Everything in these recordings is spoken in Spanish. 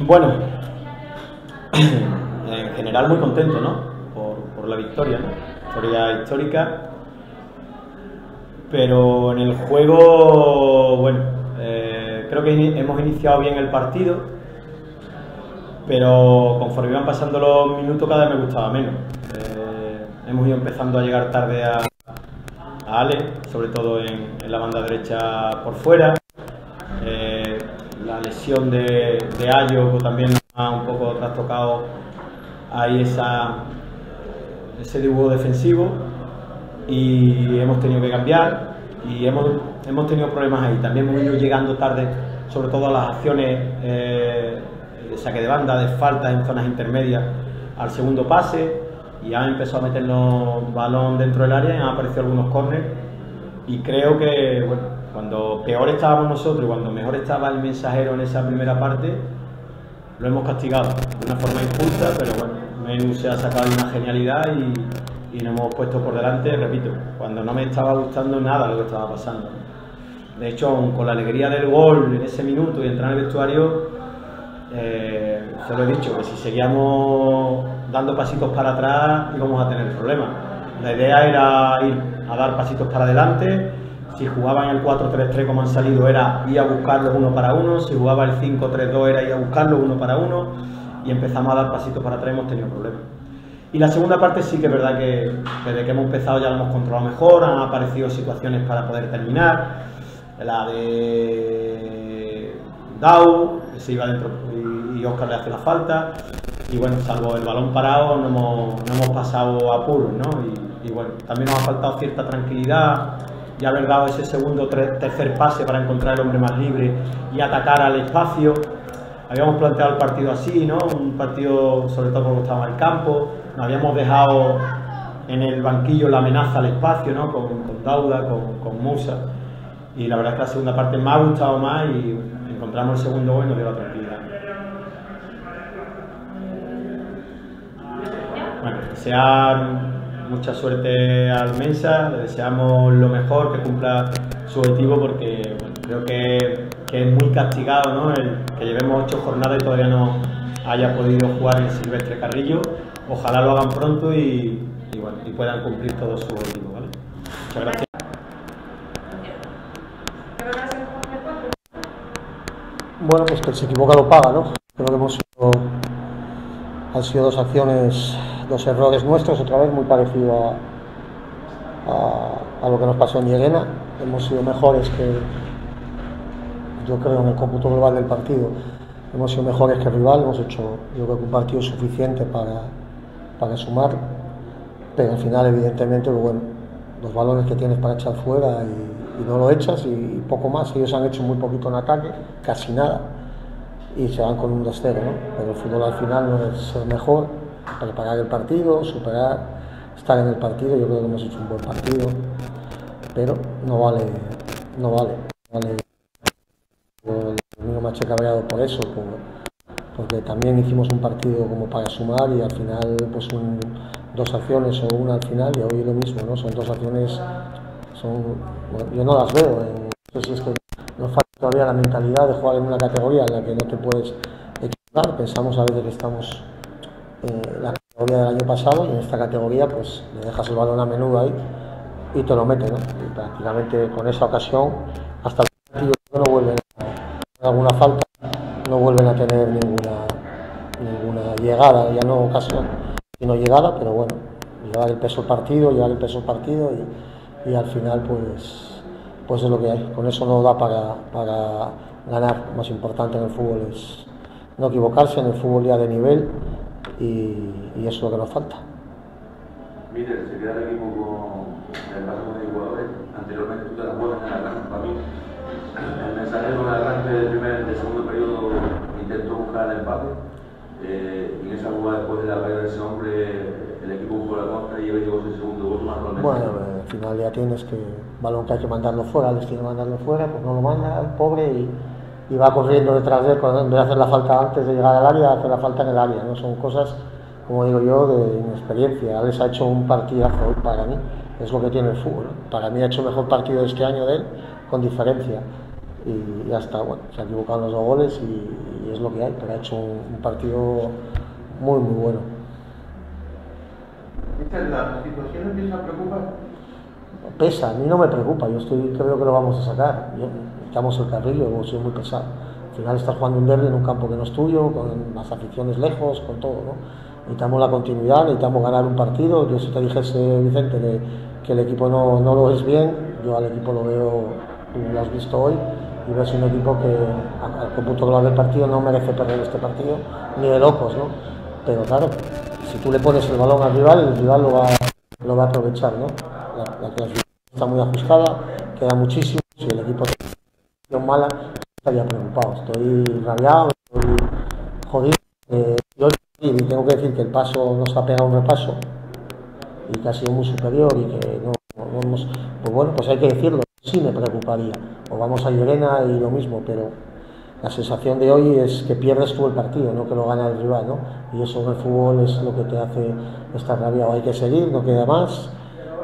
Bueno, en general muy contento, ¿no? Por, la victoria, ¿no? Victoria histórica. Pero en el juego, bueno, eh, creo que hemos iniciado bien el partido, pero conforme iban pasando los minutos cada vez me gustaba menos. Eh, hemos ido empezando a llegar tarde a, Ale, sobre todo en, la banda derecha por fuera. De, de Ayo también ha un poco trastocado ahí esa, ese dibujo defensivo y hemos tenido que cambiar y hemos, hemos tenido problemas ahí. También hemos ido llegando tarde, sobre todo a las acciones eh, de saque de banda, de falta en zonas intermedias al segundo pase y han empezado a meternos balón dentro del área y han aparecido algunos córneres y creo que bueno, cuando peor estábamos nosotros y cuando mejor estaba el mensajero en esa primera parte, lo hemos castigado de una forma injusta, pero bueno, Menú se ha sacado una genialidad y, y nos hemos puesto por delante, repito, cuando no me estaba gustando nada lo que estaba pasando. De hecho, con la alegría del gol en ese minuto y entrar en el vestuario, eh, se lo he dicho, que si seguíamos dando pasitos para atrás íbamos a tener problemas. La idea era ir a dar pasitos para adelante, si jugaban el 4-3-3 como han salido era ir a buscarlos uno para uno, si jugaba el 5-3-2 era ir a buscarlos uno para uno. Y empezamos a dar pasitos para atrás hemos tenido problemas. Y la segunda parte sí que es verdad que desde que hemos empezado ya lo hemos controlado mejor, han aparecido situaciones para poder terminar, la de Dau, que se iba dentro y, Oscar le hace la falta, y bueno, salvo el balón parado no hemos, no hemos pasado apuros, ¿no? Y, bueno, también nos ha faltado cierta tranquilidad y haber dado ese segundo tercer pase para encontrar el hombre más libre y atacar al espacio. Habíamos planteado el partido así, ¿no? Un partido sobre todo porque estaba en el campo, nos habíamos dejado en el banquillo la amenaza al espacio, ¿no? Con, con Dauda, con, con, Musa. Y la verdad es que la segunda parte me ha gustado más y encontramos el segundo gol y nos dio la tranquilidad. Bueno, desear mucha suerte al Mensa, le deseamos lo mejor, que cumpla su objetivo porque creo que, es muy castigado ¿no? el que llevemos ocho jornadas y todavía no haya podido jugar en Silvestre Carrillo ojalá lo hagan pronto y, puedan cumplir todo su objetivo. ¿vale? Muchas gracias. Bueno, pues que se equivoca lo paga, ¿no? Creo que hemos sido, han sido dos acciones, dos errores nuestros, otra vez muy parecido a, lo que nos pasó en Llerena. Hemos sido mejores que, yo creo, en el cómputo global del partido. Hemos sido mejores que el rival, hemos hecho, yo creo un partido suficiente para, para sumar, pero al final evidentemente pues bueno, los balones que tienes para echar fuera y, no lo echas y, poco más, ellos han hecho muy poquito en ataque, casi nada, y se van con un 2-0, ¿no? pero el fútbol al final no es ser mejor, preparar el partido, superar, estar en el partido, yo creo que hemos hecho un buen partido, pero no vale, no vale, no vale. Yo, me he cabreado por eso, por, porque también hicimos un partido como para sumar y al final pues dos acciones o una al final y hoy lo mismo, ¿no? Son dos acciones, son, yo no las veo, no si es que nos falta todavía la mentalidad de jugar en una categoría en la que no te puedes equivocar, pensamos a veces que estamos en la categoría del año pasado y en esta categoría pues le dejas el balón a menudo ahí y te lo mete, ¿no? Y prácticamente con esa ocasión hasta el partido no vuelven a alguna falta no vuelven a tener ninguna, ninguna llegada, ya no ocasión, sino llegada, pero bueno, llevar el peso al partido, llevar el peso al partido y, al final pues, pues es lo que. Con eso no da para, para ganar. Más importante en el fútbol es no equivocarse, en el fútbol ya de nivel y, eso es lo que nos falta. Mire, se queda el equipo con el paso de jugadores. Anteriormente tú te las juegas en la para mí. El mensaje con el arranque del primer, del segundo periodo intentó buscar el empate. Eh, y en esa jugada después de la caída de ese hombre, el equipo buscó la contra y llegó ese segundo gol manualmente. Bueno, al final ya tienes que, balón que hay que mandarlo fuera, les tiene que mandarlo fuera, pues no lo manda el pobre y, y va corriendo detrás de él, cuando en vez de hacer la falta antes de llegar al área, hace la falta en el área, ¿no? Son cosas, como digo yo, de inexperiencia. Alex ha hecho un partidazo para mí, es lo que tiene el fútbol. Para mí ha hecho mejor partido este año de él, con diferencia y ya está, bueno, se ha equivocado en los dos goles y, es lo que hay, pero ha hecho un, partido muy, muy bueno. ¿La situación empieza a preocupar? Pesa, a mí no me preocupa, yo estoy, creo que lo vamos a sacar. Yo, el carrillo, hemos sido muy pesado. Al final estás jugando un derby en un campo que no es tuyo, con las aficiones lejos, con todo. Necesitamos la continuidad, necesitamos ganar un partido. Yo si te dijese, Vicente, que, que el equipo no, no lo ves bien, yo al equipo lo veo, tú lo has visto hoy, y ves un equipo que al cómputo global del partido no merece perder este partido, ni de locos, ¿no? Pero claro, si tú le pones el balón al rival, el rival lo va, lo va a aprovechar, ¿no? La, la clasificación está muy ajustada, queda muchísimo, si el equipo es mala, estaría preocupado, estoy rabiado, estoy jodido. Eh, y tengo que decir que el paso nos ha pegado un repaso y que ha sido muy superior y que no, no hemos, pues bueno, pues hay que decirlo, sí me preocuparía. O vamos a Llorena y lo mismo, pero la sensación de hoy es que pierdes tú el partido, no que lo gana el rival, ¿no? Y eso en el fútbol es lo que te hace estar rabiado. Hay que seguir, no queda más,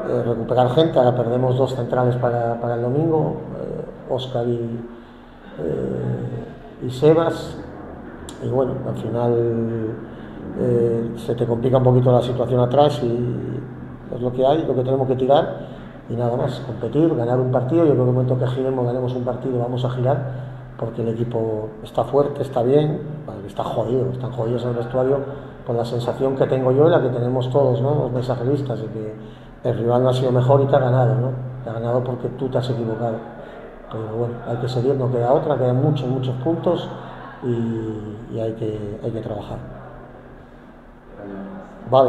eh, recuperar gente, ahora perdemos dos centrales para, para el domingo, eh, Oscar y, eh, y Sebas, y bueno, al final se te complica un poquito la situación atrás y es lo que hay, lo que tenemos que tirar y nada más, competir, ganar un partido. Yo creo el momento que giremos, ganemos un partido, vamos a girar porque el equipo está fuerte, está bien, está jodido, están jodidos en el vestuario por la sensación que tengo yo y la que tenemos todos, ¿no? los mensajeristas, de que el rival no ha sido mejor y te ha ganado, ¿no? Te ha ganado porque tú te has equivocado. Pero bueno, hay que seguir, no queda otra, quedan muchos, muchos puntos y, y hay, que, hay que trabajar. Vale.